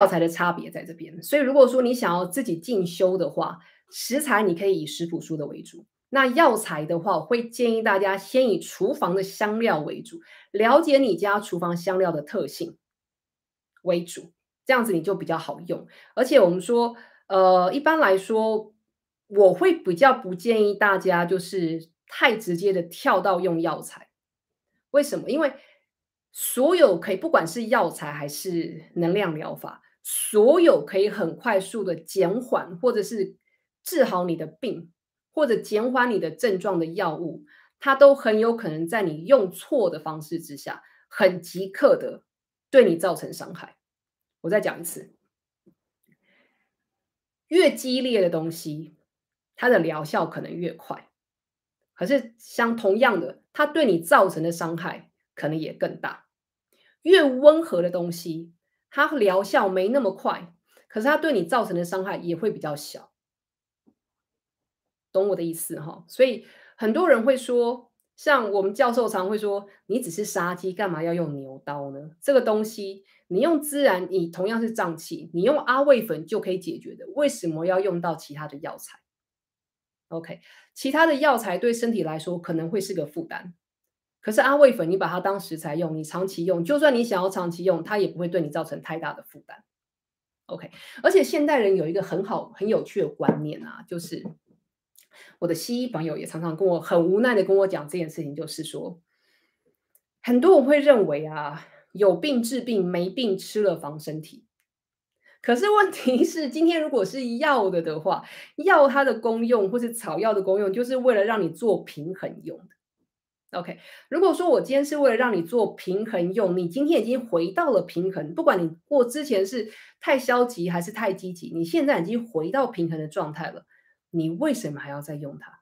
药材的差别在这边。所以如果说你想要自己进修的话，食材你可以以食谱书的为主。那药材的话，我会建议大家先以厨房的香料为主，了解你家厨房香料的特性为主，这样子你就比较好用。而且我们说，呃，一般来说，我会比较不建议大家就是太直接的跳到用药材。为什么？因为所有可以，不管是药材还是能量疗法，所有可以很快速的减缓或者是治好你的病。或者减缓你的症状的药物，它都很有可能在你用错的方式之下，很即刻的对你造成伤害。我再讲一次，越激烈的东西，它的疗效可能越快，可是相同样的，它对你造成的伤害可能也更大。越温和的东西，它疗效没那么快，可是它对你造成的伤害也会比较小。懂我的意思哈，所以很多人会说，像我们教授常会说，你只是杀鸡，干嘛要用牛刀呢？这个东西你用孜然，你同样是胀气，你用阿魏粉就可以解决的，为什么要用到其他的药材？OK，其他的药材对身体来说可能会是个负担，可是阿魏粉你把它当食材用，你长期用，就算你想要长期用，它也不会对你造成太大的负担。OK，而且现代人有一个很好很有趣的观念啊，就是。我的西医朋友也常常跟我很无奈的跟我讲这件事情，就是说，很多人会认为啊，有病治病，没病吃了防身体。可是问题是，今天如果是药的的话，药它的功用或是草药的功用，就是为了让你做平衡用。OK，如果说我今天是为了让你做平衡用，你今天已经回到了平衡，不管你过之前是太消极还是太积极，你现在已经回到平衡的状态了。你为什么还要再用它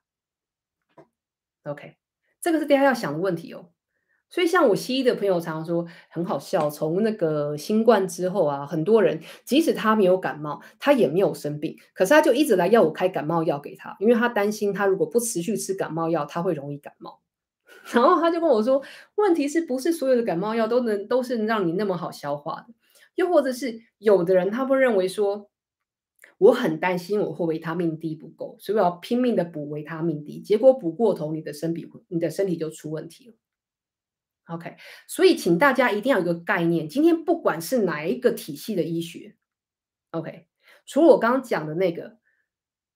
？OK，这个是大家要想的问题哦。所以，像我西医的朋友常常说，很好笑。从那个新冠之后啊，很多人即使他没有感冒，他也没有生病，可是他就一直来要我开感冒药给他，因为他担心他如果不持续吃感冒药，他会容易感冒。然后他就跟我说，问题是不是所有的感冒药都能都是让你那么好消化的？又或者是有的人他会认为说。我很担心我会维他命 D 不够，所以我要拼命的补维他命 D，结果补过头，你的身体你的身体就出问题了。OK，所以请大家一定要有个概念，今天不管是哪一个体系的医学，OK，除了我刚刚讲的那个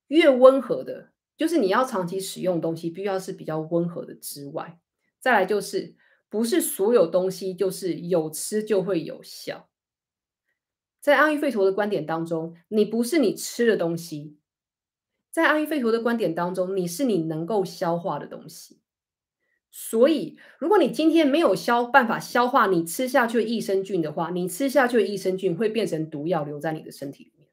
越温和的，就是你要长期使用东西，必须要是比较温和的之外，再来就是不是所有东西就是有吃就会有效。在阿育吠陀的观点当中，你不是你吃的东西；在阿育吠陀的观点当中，你是你能够消化的东西。所以，如果你今天没有消办法消化你吃下去的益生菌的话，你吃下去的益生菌会变成毒药，留在你的身体里面。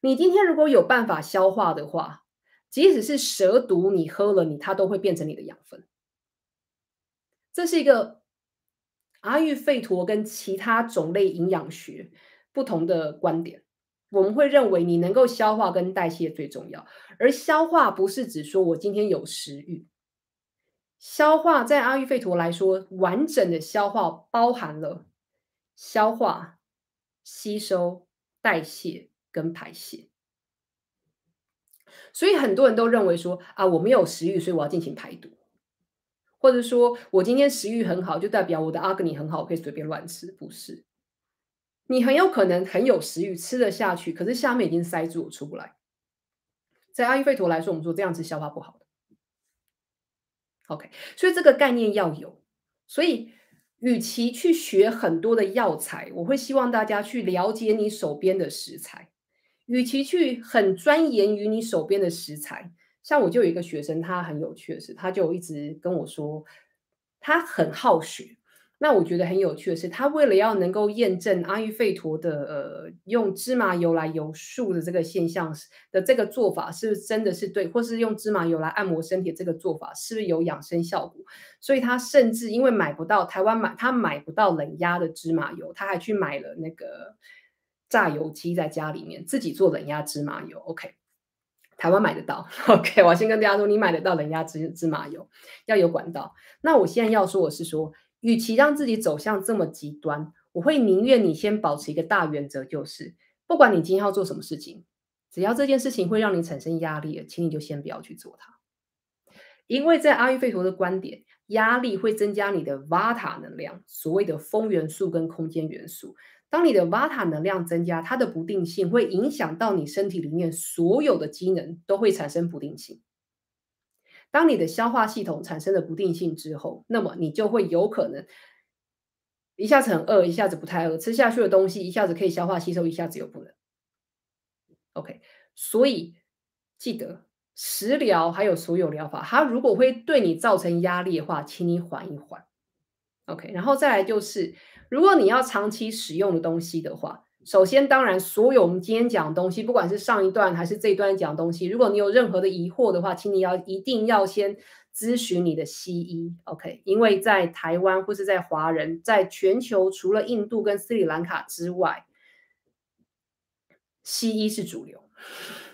你今天如果有办法消化的话，即使是蛇毒，你喝了你它都会变成你的养分。这是一个阿育吠陀跟其他种类营养学。不同的观点，我们会认为你能够消化跟代谢最重要，而消化不是指说我今天有食欲。消化在阿育吠陀来说，完整的消化包含了消化、吸收、代谢跟排泄。所以很多人都认为说啊，我没有食欲，所以我要进行排毒，或者说我今天食欲很好，就代表我的阿格尼很好，我可以随便乱吃，不是。你很有可能很有食欲，吃得下去，可是下面已经塞住，出不来。在阿育吠陀来说，我们说这样子消化不好的。OK，所以这个概念要有。所以，与其去学很多的药材，我会希望大家去了解你手边的食材。与其去很钻研于你手边的食材，像我就有一个学生，他很有趣的是，他就一直跟我说，他很好学。那我觉得很有趣的是，他为了要能够验证阿育吠陀的呃用芝麻油来油树的这个现象的这个做法是不是真的是对，或是用芝麻油来按摩身体这个做法是不是有养生效果？所以他甚至因为买不到台湾买他买不到冷压的芝麻油，他还去买了那个榨油机在家里面自己做冷压芝麻油。OK，台湾买得到。OK，我先跟大家说，你买得到冷压芝芝麻油要有管道。那我现在要说的是说。与其让自己走向这么极端，我会宁愿你先保持一个大原则，就是不管你今天要做什么事情，只要这件事情会让你产生压力，请你就先不要去做它。因为在阿育吠陀的观点，压力会增加你的瓦塔能量，所谓的风元素跟空间元素。当你的瓦塔能量增加，它的不定性会影响到你身体里面所有的机能都会产生不定性。当你的消化系统产生了不定性之后，那么你就会有可能一下子很饿，一下子不太饿，吃下去的东西一下子可以消化吸收，一下子又不能。OK，所以记得食疗还有所有疗法，它如果会对你造成压力的话，请你缓一缓。OK，然后再来就是，如果你要长期使用的东西的话。首先，当然，所有我们今天讲的东西，不管是上一段还是这一段讲的东西，如果你有任何的疑惑的话，请你要一定要先咨询你的西医，OK？因为在台湾或是在华人，在全球除了印度跟斯里兰卡之外，西医是主流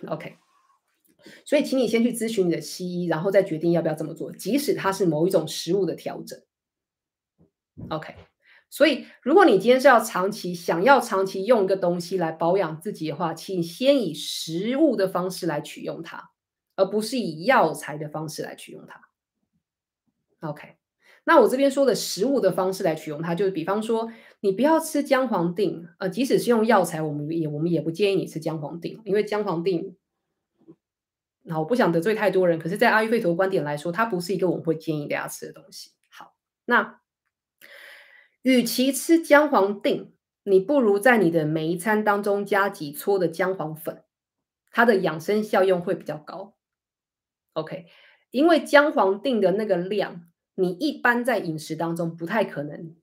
，OK？所以，请你先去咨询你的西医，然后再决定要不要这么做，即使它是某一种食物的调整，OK？所以，如果你今天是要长期想要长期用一个东西来保养自己的话，请先以食物的方式来取用它，而不是以药材的方式来取用它。OK，那我这边说的食物的方式来取用它，就是比方说，你不要吃姜黄定，呃，即使是用药材，我们也我们也不建议你吃姜黄定，因为姜黄定，那我不想得罪太多人，可是，在阿育吠陀观点来说，它不是一个我们会建议大家吃的东西。好，那。与其吃姜黄定，你不如在你的每一餐当中加几撮的姜黄粉，它的养生效用会比较高。OK，因为姜黄定的那个量，你一般在饮食当中不太可能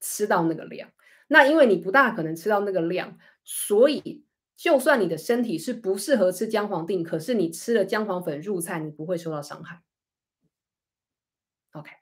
吃到那个量。那因为你不大可能吃到那个量，所以就算你的身体是不适合吃姜黄定，可是你吃了姜黄粉入菜，你不会受到伤害。OK。